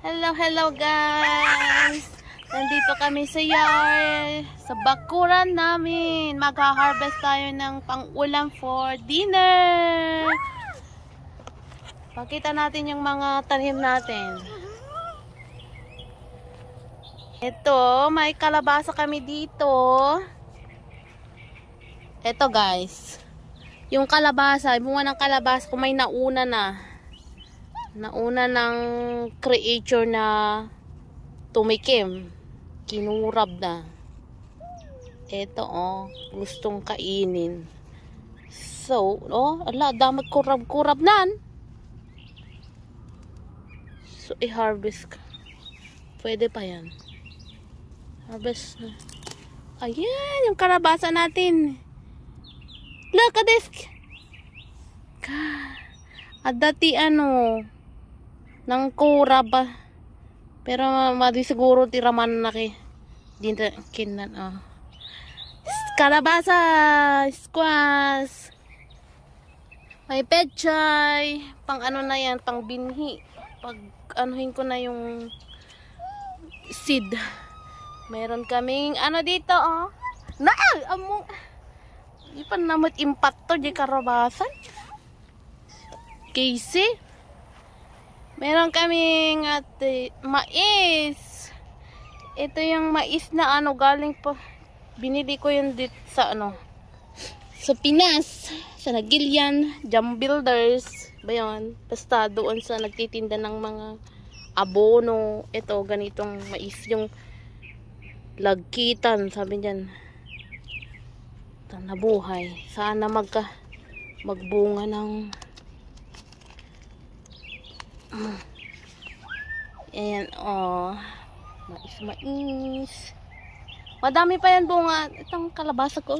Hello, hello guys! Nandito kami sa yard, sa bakuran namin. Magha-harvest tayo ng pang-ulam for dinner. Pakita natin yung mga tanim natin. Ito, may kalabasa kami dito. Ito guys. Yung kalabasa, bunga ng kalabasa kung may nauna na. Nauna ng creature na tumikim. Kinurab na. Ito oh, gustong kainin. So, oh, ala, damag kurab-kurab nan. So, i-harvest ka. Pwede pa yan. Harvest na. Ayan, yung kalabasa natin. Look at this. At dati ano, nang kurab ba. Pero madi siguro tiraman na kay. Dito kinan oh. Kalabasa, squash. May pechay, pang ano na yan, pang binhi. Pag anuhin ko na yung seed. Meron kaming ano dito oh. Na, amo. Ipan namot impacto di karabasan. Casey. Meron kaming at mais. Ito yung mais na ano galing pa. Binili ko yun dit sa ano. Sa Pinas. Sa Nagilian. Jam Builders. Ba? Basta doon sa nagtitinda ng mga abono. Ito ganitong mais. Yung lagkitan. Sabi niyan nabuhay. Sana magka magbunga ng ayan oh. Mais mais. Madami pa yan bunga. Itong kalabasa ko.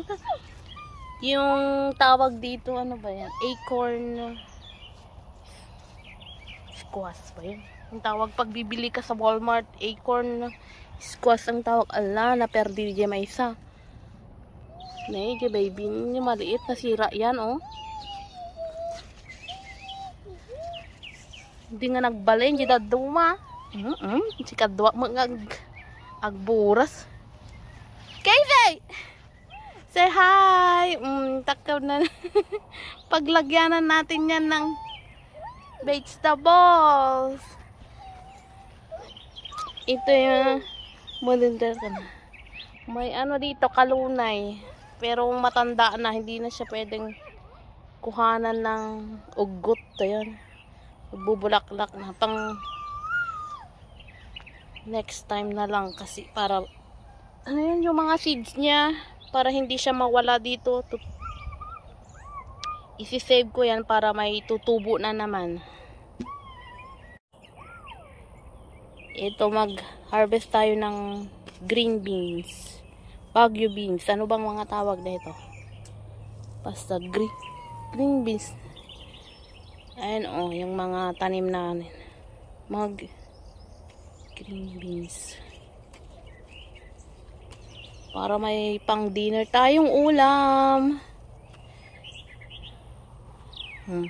Yung tawag dito ano ba yan? Acorn. Squash ba yan yung tawag pag bibili ka sa walmart acorn squash ang tawag. Ala na perdi di may isa. Nay, baby niya maliit na sira yan, oh. Hindi nga nagbalay, hindi daduma. Mm -mm. Si kadwa mo nga agburas. Casey! Say hi! Mm, takaw na. Paglagyanan natin yan ng vegetables. Ito yung modern May ano dito, kalunay. Pero matanda na, hindi na siya pwedeng kuhanan ng ugot. Ayan. Bubulaklak na. Pang next time na lang kasi para ano yun, yung mga seeds niya para hindi siya mawala dito. Isi-save ko yan para may tutubo na naman. Ito mag-harvest tayo ng green beans. Baguio beans. Ano bang mga tawag na ito? Basta green, green beans. Ayan o, oh, yung mga tanim na mag green beans. Para may pang dinner tayong ulam. Hmm.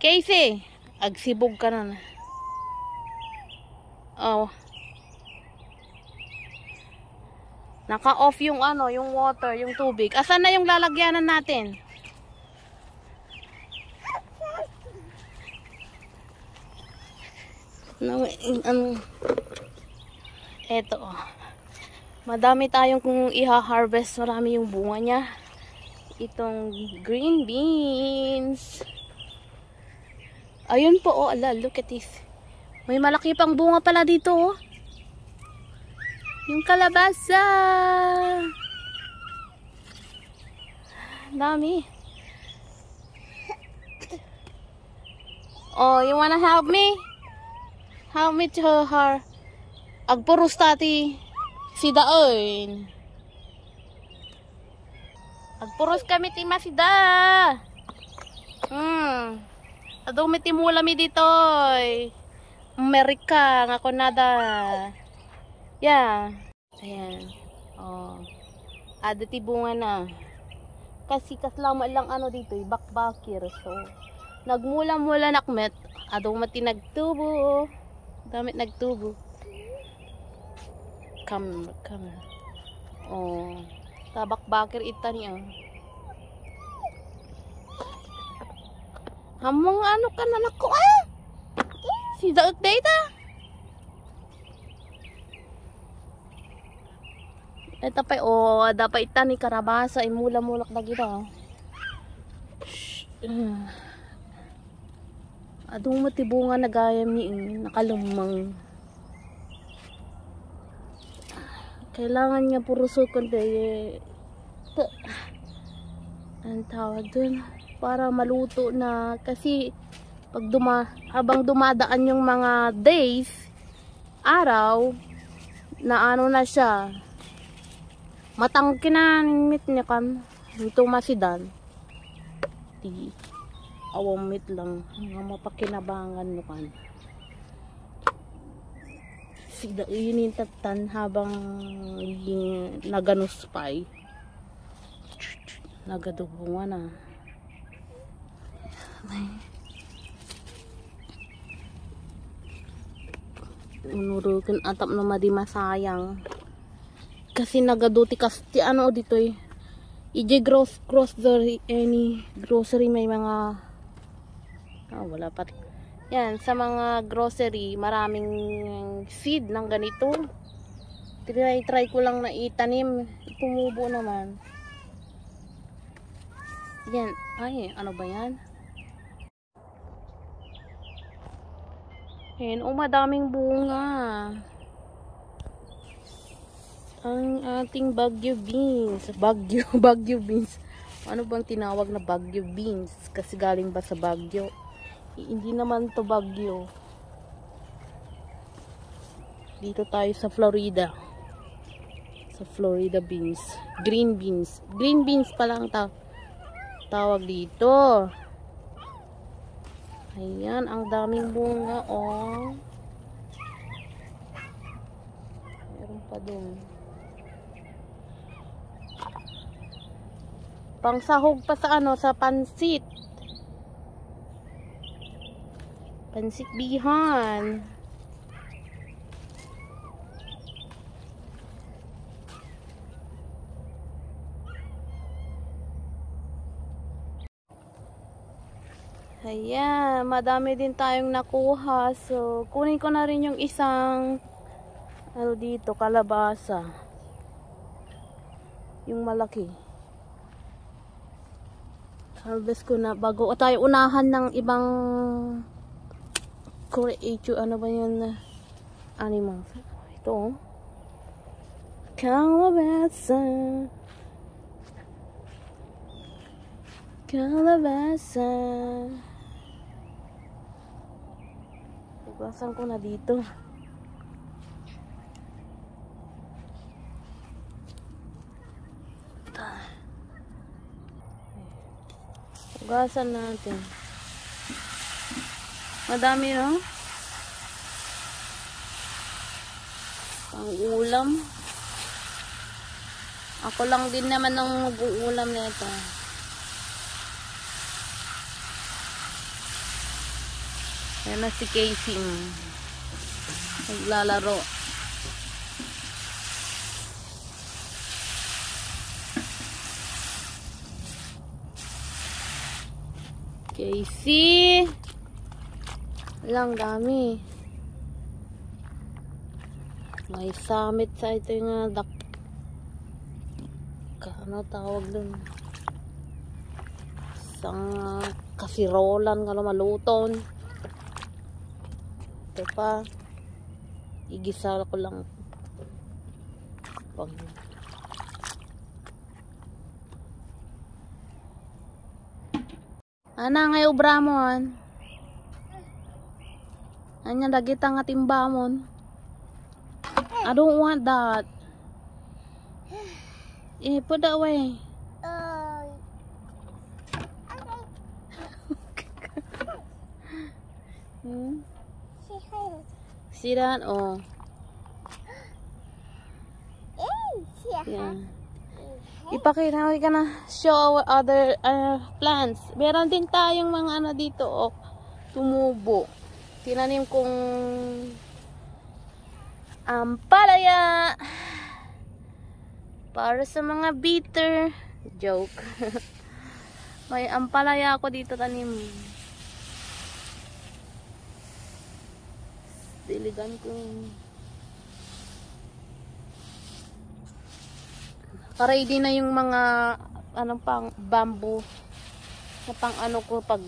Casey, agsibog ka na. Oh, Naka-off yung ano, yung water, yung tubig. Asan na yung lalagyanan natin? No, um, eto. Madami tayong kung iha-harvest. Marami yung bunga niya. Itong green beans. Ayun po, oh, ala, look at this. May malaki pang bunga pala dito, oh. Yung kalabasa. Dami. Oh, you wanna help me? Me to her. Agpurus tati. Si daon. Agpurus kami ti masida. Hmm. Adumi ti mula mi dito. Amerika nga nada. Yeah. Ayan. Oh. Adati bunga na. Kasi kaslama lang ano dito, bakbakir. So, nagmula-mula nakmet. Ado mati nagtubo. Dami nagtubo. Come, come. Oh. Tabak bakir ita niya. Hamong ano ka na nako ah? Si Daot Data. Ito pa oh, dapat ita ni karabasa imula-mulak na. Shh. Ah. Adong matibunga na gayam ni nakalumang. Kailangan niya puro sukon dahil ang tawag dun? Para maluto na. Kasi pag duma habang dumadaan yung mga days araw na ano na siya matang kinanimit niya kan ito masidan awang lang. Nga mapakinabangan mo kan. Sida yun tatan habang yung naganuspay nagadubunga na ay unurukin atap na madi masayang kasi nagaduti kasi ano dito eh. Ije gross grocery any grocery may mga ah wala pa yan sa mga grocery maraming seed ng ganito try try ko lang na itanim tumubo naman yan ay ano ba yan Ayan, oh, madaming bunga. Ang ating bagyo beans. Bagyo, bagyo beans. Ano bang tinawag na bagyo beans? Kasi galing ba sa bagyo? Hindi naman to bagyo. Dito tayo sa Florida. Sa Florida beans. Green beans. Green beans pa lang ta tawag dito. Ayan, ang daming bunga, oh. Meron pa dun. Pangsahog pa sa ano, sa pansit. Pansit bihan. Ayan, madami din tayong nakuha. So, kunin ko na rin yung isang ano dito, kalabasa. Yung malaki. Harvest ko na bago tayo unahan ng ibang create ano ba yun na animal. Ito oh. Kalabasa. Kalabasa. Ko na dito. Hugasan natin. Madami no? Pang ulam. Ako lang din naman ang mag-uulam nito. Ayan na si mm. Naglalaro. Casey! Walang dami. May summit sa ito yung dak... Ano tawag dun? Isang uh, kasirolan nga lumaluton. Ito pa. Igisa ko lang. Pag Ana ngay ubramon. Anya dagita nga timbamon. I don't want that. Eh, put that away. Hmm? See that? Oh. Yeah. Ipakita ka na show our other uh, plants. Meron din tayong mga ano dito oh, tumubo. Tinanim kong ampalaya. Para sa mga bitter. Joke. May ampalaya ako dito tanim. Diligan ko. Ready na yung mga ano pang bamboo na pang ano ko pag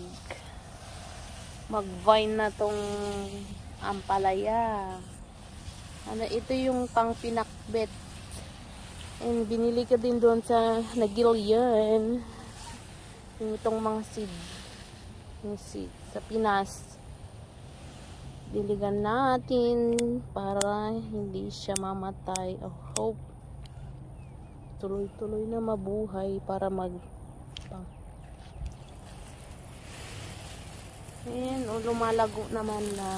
mag-vine na tong ampalaya. Ano, ito yung pang pinakbet. And binili ko din doon sa Nagilian. Yung itong mga seed. Yung seed. Sa Pinas. Diligan natin para hindi siya mamatay. Oh, hope tuloy-tuloy na mabuhay para mag pang Ayan, o, lumalago naman na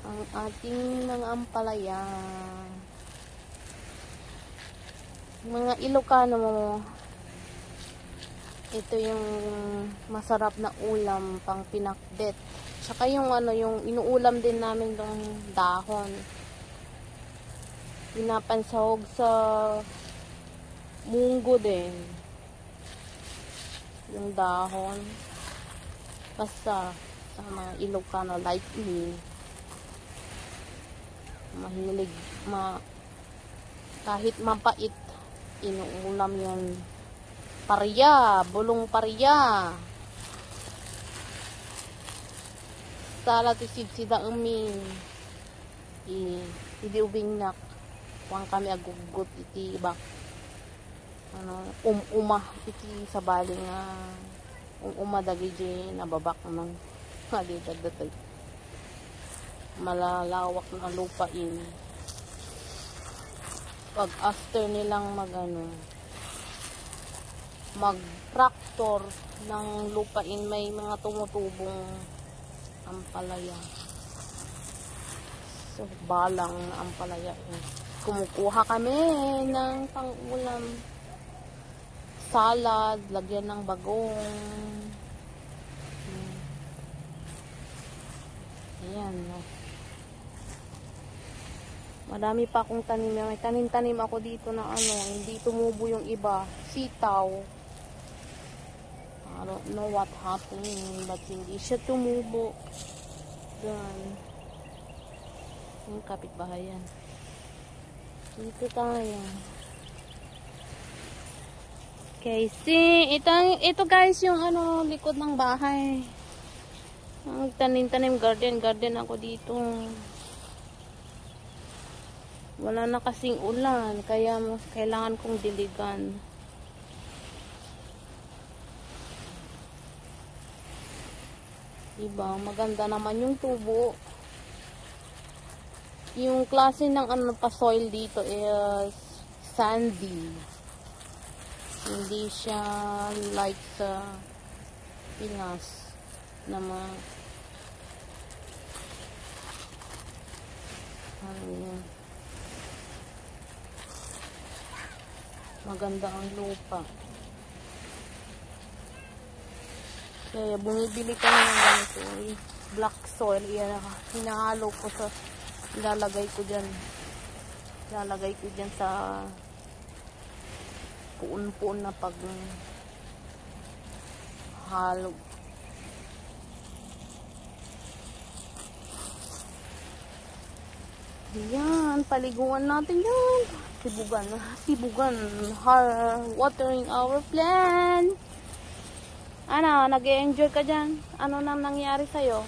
ang ating mga ampalaya. Mga Ilocano mo, ito yung masarap na ulam pang pinakbet. Tsaka yung ano, yung inuulam din namin ng dahon. Pinapansahog sa munggo din. Yung dahon. Basta sa mga Ilocano like me mahilig ma kahit mapait inuulam yung parya, bulong parya sala ti sid sida umi. I hindi ubing nak. Kuang kami agugot iti iba. Ano um uma iti sa bali nga um uma dagi nababak ng halidad datay malalawak na lupain pag after nilang mag ano mag tractor ng lupain may mga tumutubong ampalaya so balang ampalaya eh. kumukuha kami ng pangulam salad lagyan ng bagong ayan no Madami pa akong tanim. May tanim-tanim ako dito na ano, hindi tumubo yung iba. Sitaw. I don't know what happened, but hindi siya tumubo. Doon. Yung kapitbahay yan. Dito tayo. Okay, see, ito, ito guys yung ano, likod ng bahay. Ang tanim-tanim garden, garden ako dito. Wala na kasing ulan kaya kailangan kong diligan. Diba? Maganda naman yung tubo. Yung klase ng ano pa soil dito is sandy hindi siya like sa Pinas na mga ano maganda ang lupa. Kaya bumibili kami ng ganito black soil. Yan hinahalo ko sa ilalagay ko dyan. Ilalagay ko dyan sa puon-puon na pag halo yan paliguan natin yan Sibugan. Sibugan. Har watering our plant. Ano, nag enjoy ka dyan? Ano nang nangyari sa'yo?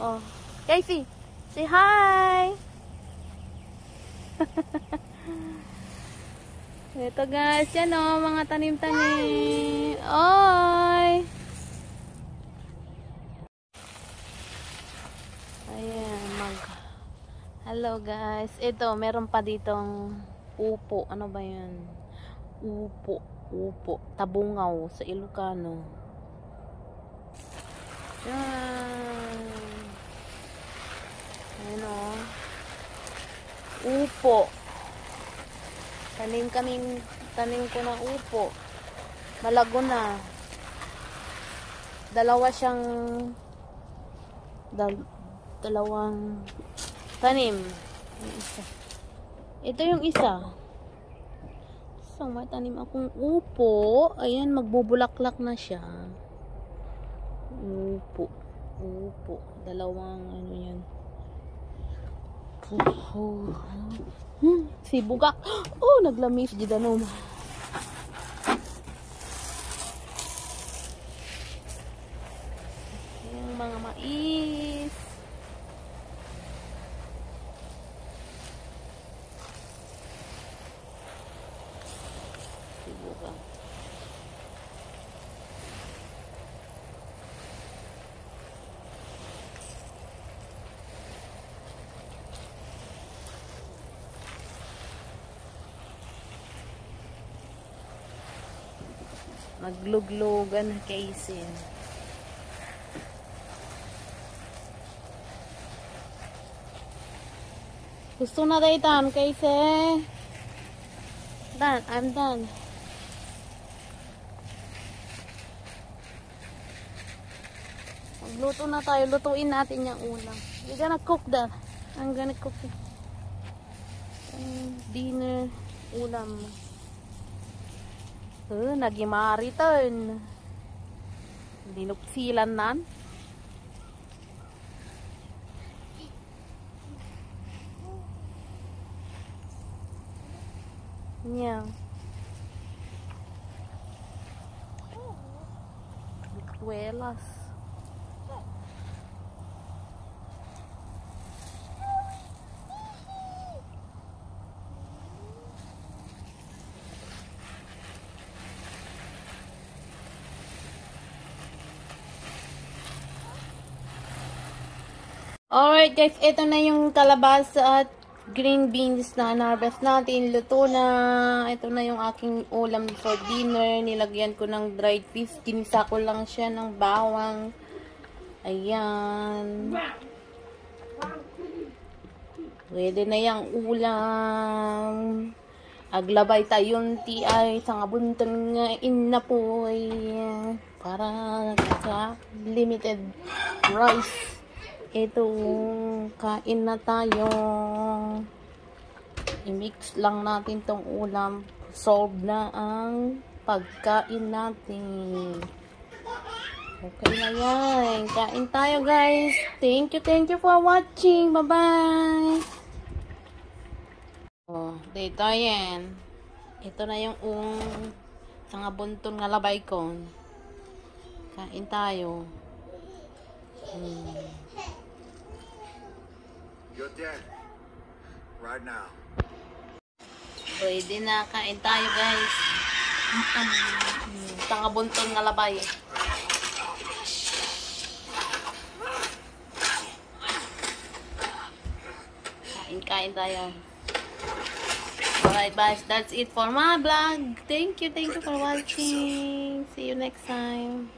Oh. Casey, say hi! Ito guys, yan o, oh, mga tanim-tanim. Oy! Hello guys. Ito, meron pa ditong upo. Ano ba yan? Upo. Upo. Tabungaw sa Ilocano. Yan. Ayan o. Oh. Upo. Tanim kaming, tanim ko na upo. Malago na. Dalawa siyang dal, dalawang Tanim. Ito yung isa. So, may tanim akong upo. Ayan, magbubulaklak na siya. Upo. Upo. Dalawang ano yan. Upo. Hmm, si Bugak. Oh, naglamis. Di danom. Yung mga mais. Si Bugak. Nagluglogan na Kaisin. Gusto na tayo tan, Kaisin. Done, I'm done. Magluto na tayo. Lutuin natin yung ulam. We're gonna cook that. I'm gonna cook it. Um, dinner ulam. Uh, nagimari ton. Dinupsilan nan. Yeah. Bituelas. Alright guys, ito na yung kalabasa at green beans na narvest natin. Luto na. Ito na yung aking ulam for dinner. Nilagyan ko ng dried fish. Kinisa ko lang siya ng bawang. Ayan. Pwede na yung ulam. Aglabay tayon ti ay sa ngabuntan nga inna po ay para sa limited rice. Ito, kain na tayo. I-mix lang natin tong ulam. Solve na ang pagkain natin. Okay na yan. Kain tayo guys. Thank you, thank you for watching. Bye-bye. Oh, dito yan. Ito na yung ung sa nga bunton nga labay ko. Kain tayo. Hmm. You're dead. Right now. Pwede na, kain tayo guys. Tanga bunton nga labay. Kain, kain tayo. Alright guys, that's it for my vlog. Thank you, thank you for watching. See you next time.